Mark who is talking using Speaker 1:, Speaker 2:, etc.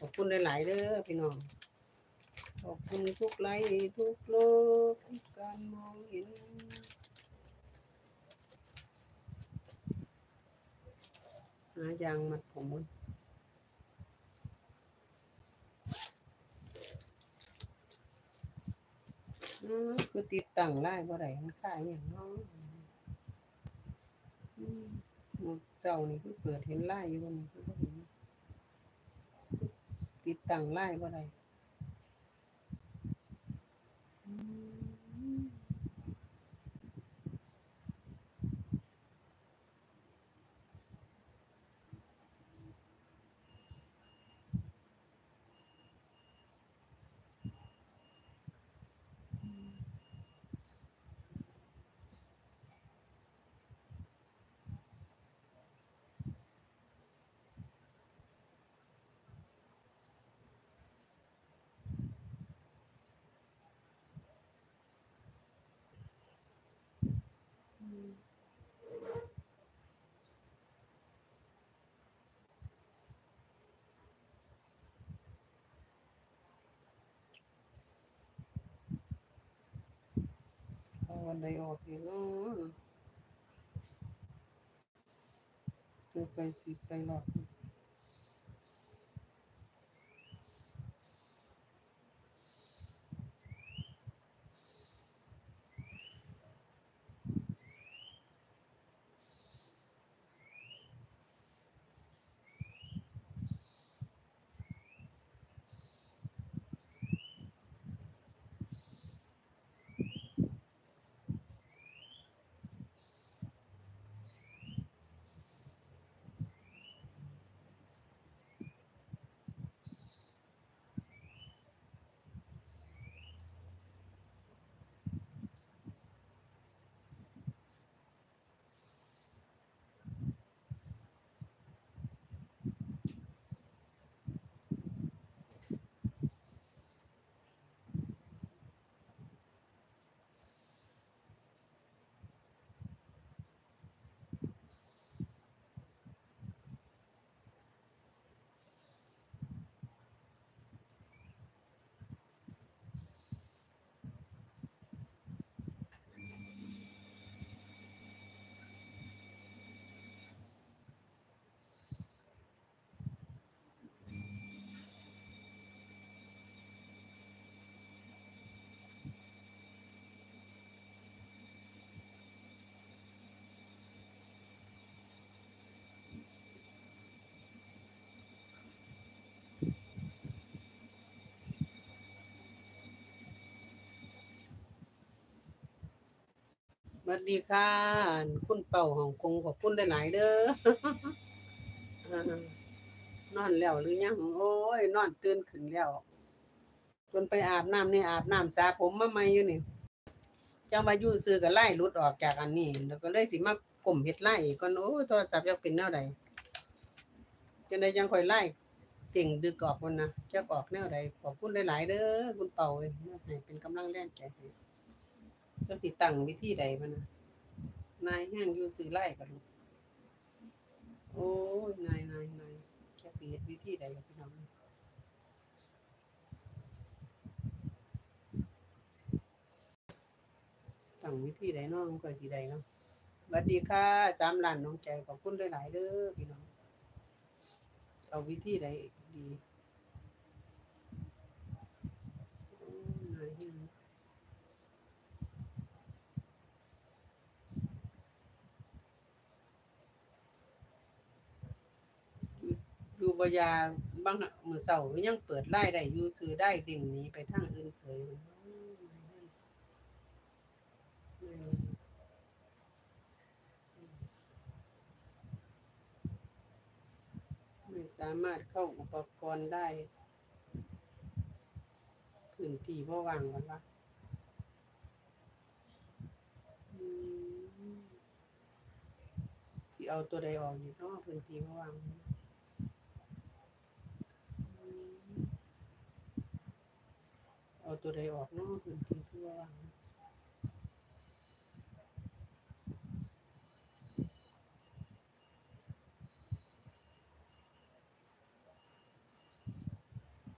Speaker 1: ขอบคุณหลายๆเด้อพี่น้อง ขอบคุณทุกไลค์ทุกโลกทุกการมองเห็นหายางมัดผมก่อนคือติดตั้งไล่บ่ได้มันค่าอย่างน้องหมดเสานี่คือเปิดเห็นไล่อยู่บ่นี่คือ ติดตั้งไล่บ่ได้ วันใดออกอีกเนาะเกิดไปสิไปหลอก วัสดีค่ะ คุณเป่าของกงขอบคุณหลายเด้อนอนแล้วหรือยังโอ้ย นอนตื่นขึ้นแล้วจนไปอาบน้ำนี่อาบน้ำสระผมมาใหม่อยู่นี่จังว่ายู่ซื้อก็ไล่หลุดออกจากอันนี้ แล้วก็เลยสิมากลมเฮ็ดไล่กก่อนโอ้ยโทรศัพท์ยังเป็นแนวใดจังไดจังคอยไล่เต่งดึกออกพุ่นนะจักออกแนวใดขอบคุณหลาย ๆเด้อคุณเป่าเอ้ยให้เป็นกำลังแรงใจให้ จะสิตั้งวิธีใดมันนะนายแห้งอยู่ซื้อไล่กันลูกโอ้ยนายนายนายจะสิเฮ็ดวิธีใดกับพี่น้องตั้งวิธีใดนาะมันก็สิได้เนาะสวัสดีค่ะสามล้านน้องใจขอบคุณหลายๆเด้อพี่น้องเอาวิธีใดดีนายแห้งอยู่อยู่ บยาบางมือเช้าก็ยังเปิดไลน์ได้อยู่ซื้อได้ดิ่งนี้ไปทางอื่นเสยโอ้ยนายแห้งอืมไม่สามารถเข้าอุปกรณ์ได้พื้นที่บ่วางกันวะอืมสิเอาตัวใดออกอยู่เนาะพื้นที่บ่วางอื มเอาตัวใ